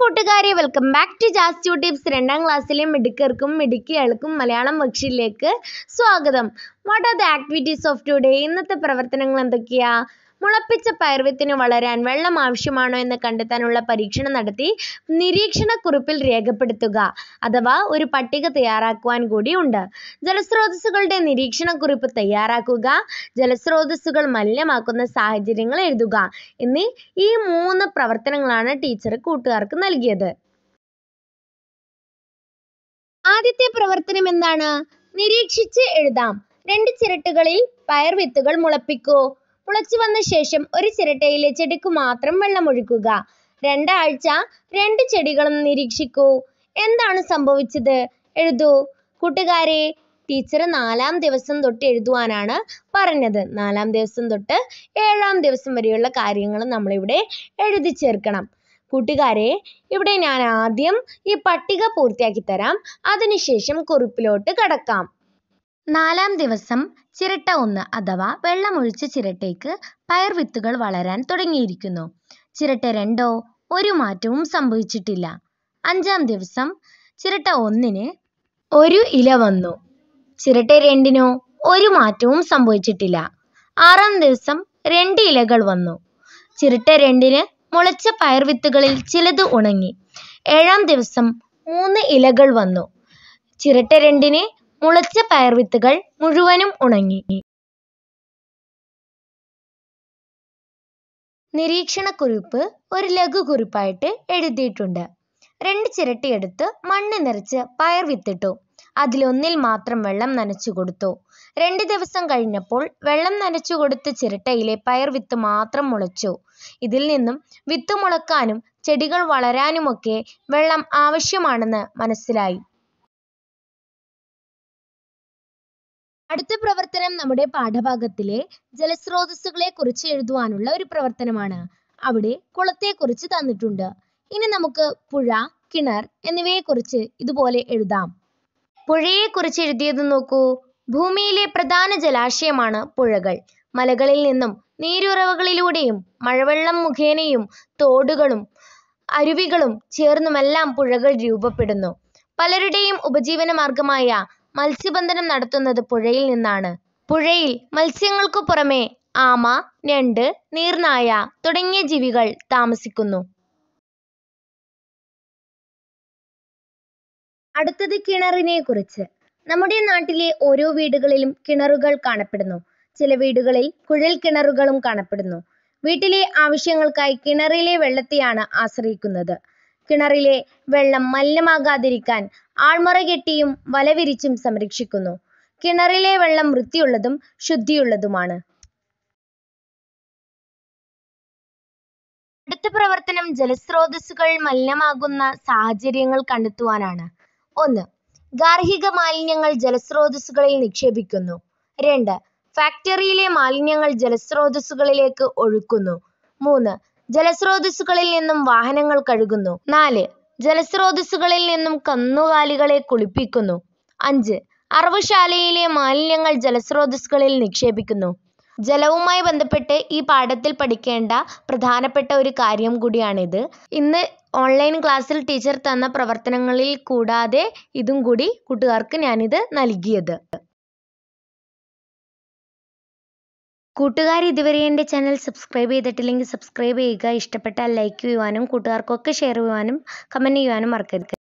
കൂട്ടുകാരെ welcome back to just tips രണ്ടാം ക്ലാസ്സിലെ മിടുക്കർക്കും മിടുക്കികൾക്കും മലയാളം വർക്ക്ഷീറ്റിലേക്ക് സ്വാഗതം. What are the activities of today ഇന്നത്തെ പ്രവർത്തനങ്ങൾ എന്തൊക്കെയാ? മുളപ്പിച്ച പയർവിത്തിന് വളരാൻ വെള്ളം ആവശ്യമാണോ എന്ന് കണ്ടെത്താനുള്ള പരീക്ഷണം നടത്തി നിരീക്ഷണക്കുറിപ്പിൽ രേഖപ്പെടുത്തുക അഥവാ ഒരു പട്ടിക തയ്യാറാക്കുവാൻ കൂടിയുണ്ട് ജലസ്രോതസ്സുകളുടെ നിരീക്ഷണക്കുറിപ്പ് തയ്യാറാക്കുക ജലസ്രോതസ്സുകൾ മലിനമാക്കുന്ന സാഹചര്യങ്ങൾ എഴുതുക എന്നീ ഈ മൂന്ന് പ്രവർത്തനങ്ങളാണ് ടീച്ചർ കൂട്ടുകാർക്ക് നൽകിയത്. ആദ്യത്തെ പ്രവർത്തനം എന്താണ്? നിരീക്ഷിച്ച് എഴുതാം. രണ്ട് ചിരട്ടകളിൽ പയർ വിത്തുകൾ മുളപ്പിക്കൂ. മുളച്ചു വന്ന ശേഷം ഒരു ചിരട്ടയിലെ ചെടിക്ക് മാത്രം വെള്ളമൊഴിക്കുക രണ്ടാഴ്ച രണ്ട് ചെടികളും നിരീക്ഷിക്കൂ. എന്താണ് സംഭവിച്ചത്? എഴുതൂ. കൂട്ടുകാരെ ടീച്ചർ നാലാം ദിവസം തൊട്ട് എഴുതുവാനാണ് പറഞ്ഞത്. നാലാം ദിവസം തൊട്ട് ഏഴാം ദിവസം വരെയുള്ള കാര്യങ്ങൾ നമ്മളിവിടെ എഴുതി ചേർക്കണം. കൂട്ടുകാരെ ഇവിടെ ഞാൻ ആദ്യം ഈ പട്ടിക പൂർത്തിയാക്കി തരാം. അതിനുശേഷം കുറിപ്പിലോട്ട് കടക്കാം. നാലാം ദിവസം ചിരട്ട ഒന്ന് അഥവാ വെള്ളമൊഴിച്ച ചിരട്ടയ്ക്ക് പയർ വിത്തുകൾ വളരാൻ തുടങ്ങിയിരിക്കുന്നു. ചിരട്ട രണ്ടോ ഒരു മാറ്റവും സംഭവിച്ചിട്ടില്ല. അഞ്ചാം ദിവസം ചിരട്ട ഒന്നിന് ഒരു ഇല വന്നു. ചിരട്ട രണ്ടിനോ ഒരു മാറ്റവും സംഭവിച്ചിട്ടില്ല. ആറാം ദിവസം രണ്ട് ഇലകൾ വന്നു. ചിരട്ട രണ്ടിന് മുളച്ച പയർ വിത്തുകളിൽ ചിലത് ഉണങ്ങി. ഏഴാം ദിവസം മൂന്ന് ഇലകൾ വന്നു. ചിരട്ട രണ്ടിന് മുളച്ച പയർവിത്തുകൾ മുഴുവനും ഉണങ്ങി. നിരീക്ഷണക്കുറിപ്പ് ഒരു ലഘുകുറിപ്പായിട്ട് എഴുതിയിട്ടുണ്ട്. രണ്ട് ചിരട്ടിയെടുത്ത് മണ്ണ് നിറച്ച് പയർ വിത്തിട്ടു അതിലൊന്നിൽ മാത്രം വെള്ളം നനച്ചു കൊടുത്തു. രണ്ട് ദിവസം കഴിഞ്ഞപ്പോൾ വെള്ളം നനച്ചു കൊടുത്ത ചിരട്ടയിലെ പയർ വിത്ത് മാത്രം മുളച്ചു. ഇതിൽ നിന്നും വിത്ത് മുളക്കാനും ചെടികൾ വളരാനുമൊക്കെ വെള്ളം ആവശ്യമാണെന്ന് മനസ്സിലായി. അടുത്ത പ്രവർത്തനം നമ്മുടെ പാഠഭാഗത്തിലെ ജലസ്രോതസ്സുകളെ കുറിച്ച് എഴുതുവാനുള്ള ഒരു പ്രവർത്തനമാണ്. അവിടെ കുളത്തെക്കുറിച്ച് തന്നിട്ടുണ്ട്. ഇനി നമുക്ക് പുഴ കിണർ എന്നിവയെക്കുറിച്ച് ഇതുപോലെ എഴുതാം. പുഴയെക്കുറിച്ച് എഴുതിയത് നോക്കൂ. ഭൂമിയിലെ പ്രധാന ജലാശയമാണ് പുഴകൾ. മലകളിൽ നിന്നും നീരുറവകളിലൂടെയും മഴവെള്ളം മുഖേനയും തോടുകളും അരുവികളും ചേർന്നുമെല്ലാം പുഴകൾ രൂപപ്പെടുന്നു. പലരുടെയും ഉപജീവന മാർഗമായ മത്സ്യബന്ധനം നടത്തുന്നത് പുഴയിൽ നിന്നാണ്. പുഴയിൽ മത്സ്യങ്ങൾക്കു പുറമെ ആമ ഞണ്ട് നീർനായ തുടങ്ങിയ ജീവികൾ താമസിക്കുന്നു. അടുത്തത് കിണറിനെ കുറിച്ച്. നമ്മുടെ നാട്ടിലെ ഓരോ വീടുകളിലും കിണറുകൾ കാണപ്പെടുന്നു. ചില വീടുകളിൽ കുഴൽ കിണറുകളും കാണപ്പെടുന്നു. വീട്ടിലെ ആവശ്യങ്ങൾക്കായി കിണറിലെ വെള്ളത്തെയാണ് ആശ്രയിക്കുന്നത്. കിണറിലെ വെള്ളം മലിനമാകാതിരിക്കാൻ ആൾമുറ കെട്ടിയും വല വിരിച്ചും സംരക്ഷിക്കുന്നു. കിണറിലെ വെള്ളം വൃത്തിയുള്ളതും ശുദ്ധിയുള്ളതുമാണ്. അടുത്ത പ്രവർത്തനം ജലസ്രോതസ്സുകൾ മലിനമാകുന്ന സാഹചര്യങ്ങൾ കണ്ടെത്തുവാനാണ്. ഒന്ന് ഗാർഹിക മാലിന്യങ്ങൾ ജലസ്രോതസ്സുകളിൽ നിക്ഷേപിക്കുന്നു. രണ്ട് ഫാക്ടറിയിലെ മാലിന്യങ്ങൾ ജലസ്രോതസ്സുകളിലേക്ക് ഒഴുക്കുന്നു. മൂന്ന് ജലസ്രോതസ്സുകളിൽ നിന്നും വാഹനങ്ങൾ കഴുകുന്നു. നാല് ജലസ്രോതസ്സുകളിൽ നിന്നും കന്നുകാലികളെ കുളിപ്പിക്കുന്നു. അഞ്ച് അറവുശാലയിലെ മാലിന്യങ്ങൾ ജലസ്രോതസ്സുകളിൽ നിക്ഷേപിക്കുന്നു. ജലവുമായി ബന്ധപ്പെട്ട് ഈ പാഠത്തിൽ പഠിക്കേണ്ട പ്രധാനപ്പെട്ട ഒരു കാര്യം കൂടിയാണിത്. ഇന്ന് ഓൺലൈൻ ക്ലാസ്സിൽ ടീച്ചർ തന്ന പ്രവർത്തനങ്ങളിൽ കൂടാതെ ഇതും കൂടി കൂട്ടുകാർക്ക് ഞാനിത് നൽകിയത്. കൂട്ടുകാർ ഇതുവരെ എന്റെ ചാനൽ സബ്സ്ക്രൈബ് ചെയ്തിട്ടില്ലെങ്കിൽ സബ്സ്ക്രൈബ് ചെയ്യുക. ഇഷ്ടപ്പെട്ടാൽ ലൈക്ക് ചെയ്യുവാനും കൂട്ടുകാർക്കൊക്കെ ഷെയർ ചെയ്യുവാനും കമന്റ് ചെയ്യുവാനും മറക്കരുത്.